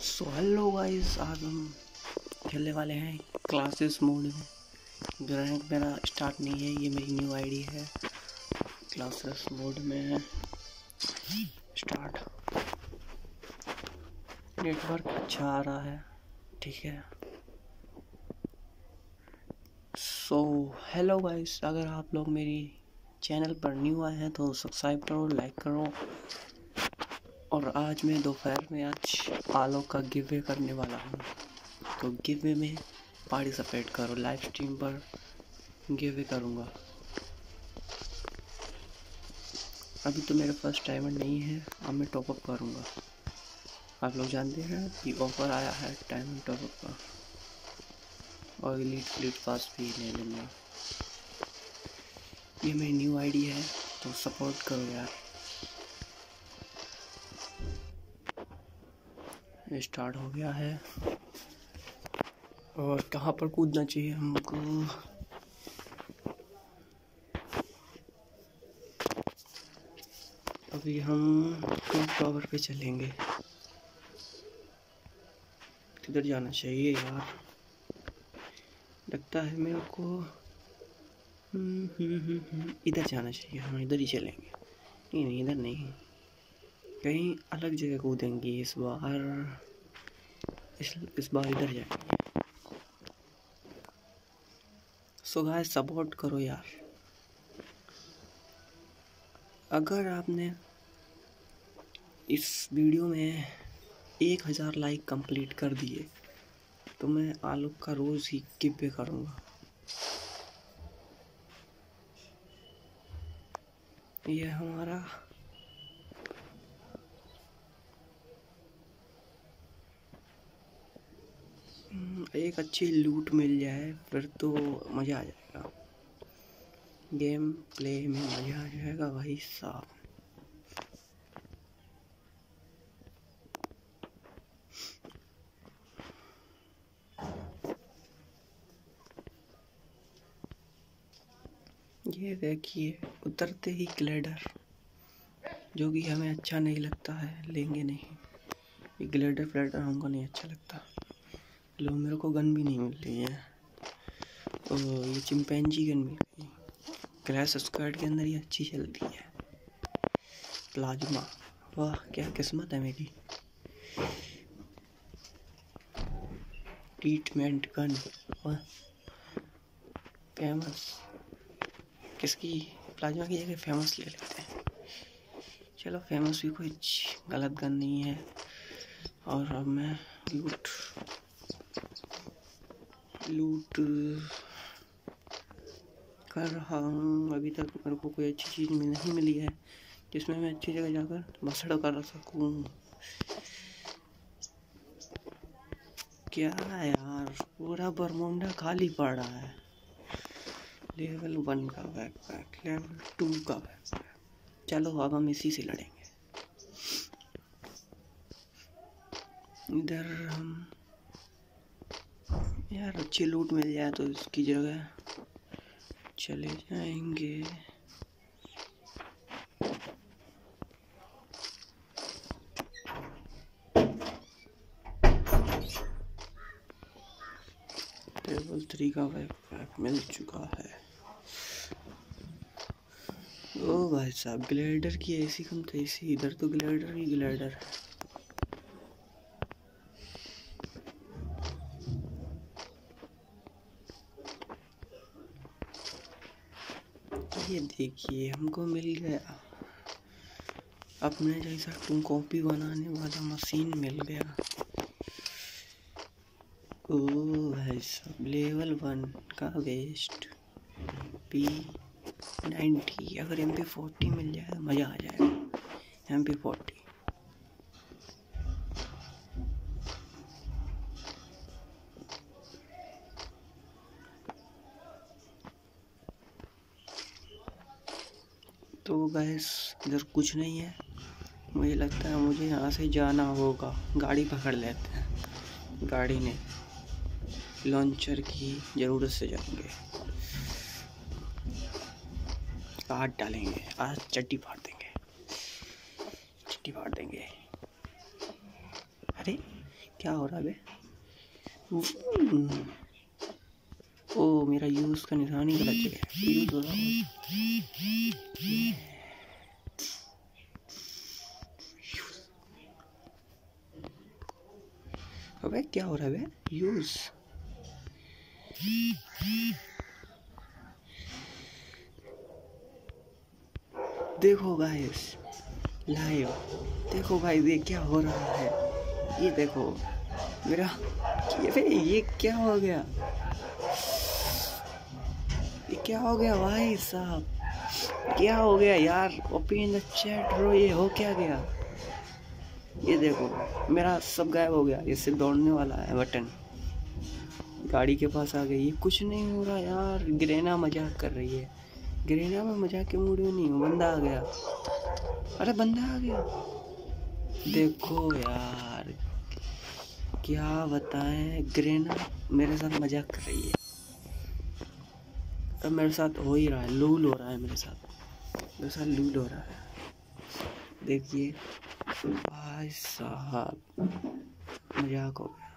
So hello guys आज हम खेलने वाले हैं क्लासेस मोड में। रैंक मेरा स्टार्ट नहीं है, ये मेरी न्यू आईडी है। क्लासेस मोड में स्टार्ट नेटवर्क अच्छा आ रहा है, ठीक है। सो हेलो गाइस अगर आप लोग मेरी चैनल पर न्यू आए हैं तो सब्सक्राइब करो लाइक करो। और आज मैं दोपहर में आज आलोक का गिवे करने वाला हूँ। तो गिवे में पार्टिसिपेट करो लाइव स्ट्रीम पर गिवे करूँगा। अभी तो मेरा फ़र्स्ट डायमंड नहीं है, अब मैं टॉपअप करूँगा। आप लोग जानते हैं कि ऑफ़र आया है डायमंड टॉपअप का। और एलिट फ्लिट पास भी ले लूँगा। ये मेरी न्यू आईडी है तो सपोर्ट करो यार। स्टार्ट हो गया है। और कहाँ पर कूदना चाहिए हमको? अभी हम टावर पे चलेंगे। किधर जाना चाहिए यार? लगता है मेरे को हम्म, हम्म, हम्म, इधर जाना चाहिए। हम इधर ही चलेंगे। नहीं नहीं इधर नहीं। कहीं अलग जगह कूदेंगे इस बार। इस इस बार इधर जाएँगे। सो गाय सपोर्ट करो यार। अगर आपने इस वीडियो में एक हज़ार लाइक कंप्लीट कर दिए तो मैं आलोक का रोज़ ही गिव करूँगा। ये हमारा एक अच्छी लूट मिल जाए, फिर तो मज़ा आ जाएगा। गेम प्ले में मज़ा आ जाएगा भाई साहब। ये देखिए, उतरते ही ग्लेडर, जो कि हमें अच्छा नहीं लगता है, लेंगे नहीं। ग्लेडर फ्लेडर हमको नहीं अच्छा लगता। लो मेरे को गन भी नहीं मिल रही है। तो ये चिंपैंजी गन मिल गई। क्लैश स्क्वाड के अंदर ये अच्छी चलती है। प्लाज्मा वाह, क्या किस्मत है मेरी। ट्रीटमेंट गन फ़ेमस किसकी? प्लाज्मा की जगह फ़ेमस ले लेते हैं। चलो फ़ेमस भी कोई गलत गन नहीं है। और अब मैं लूट लूट कर रहा हूँ, अभी तक मेरे को कोई अच्छी चीज़ में नहीं मिली है, जिसमें मैं अच्छी जगह जाकर बसड़ कर सकूँ। क्या यार, पूरा बरमुंडा खाली पड़ा है। लेवल वन का बैकपैक लेवल टू का बैकपैक चलो, अब हम इसी से लड़ेंगे। इधर हम यार अच्छी लूट मिल जाए तो इसकी जगह चले जाएँगे। टेबल थ्री का बैकपैक मिल चुका है। ओ भाई साहब ग्लेडर की ऐसी कम तो इधर तो ग्लेडर ही ग्लेडर है ये देखिए, हमको मिल गया। अपने जैसा तुम कॉपी बनाने वाला मशीन मिल गया। ओ भाई सब लेवल वन का वेस्ट पी नाइन्टी अगर एम पी फोर्टी मिल जाए, मज़ा आ जाएगा। एम पी फोर्टी तो गैस इधर कुछ नहीं है। मुझे लगता है मुझे यहाँ से जाना होगा। गाड़ी पकड़ लेते हैं। गाड़ी ने लॉन्चर की ज़रूरत से जाएँगे। काट डालेंगे। आज चट्टी फाड़ देंगे। चट्टी फाड़ देंगे। अरे, क्या हो रहा है बे? ओ, मेरा यूज़ का निशान ही गलत जगह यूज़ हो रहा अबे क्या हो रहा है यूज़ देखो गाइस लाइव देखो भाई ये क्या हो रहा है? ये देखो, मेरा ये ये क्या हो गया? ये क्या हो गया भाई साहब? क्या हो गया यार? ओपन द चैट रो ये हो क्या गया? ये देखो, मेरा सब गायब हो गया, ये सिर्फ़ दौड़ने वाला है बटन गाड़ी के पास आ गई। ये कुछ नहीं हो रहा यार ग्रेना मज़ाक कर रही है। ग्रेना में मज़ाक के मूड में नहीं हूँ, बंदा आ गया। अरे बंदा आ गया। देखो यार, क्या बताएँ ग्रेना मेरे साथ मज़ाक कर रही है। अब मेरे साथ हो ही रहा है, लूल हो रहा है मेरे साथ। मेरे साथ लूल हो रहा है। देखिए भाई साहब मज़ाक हो गया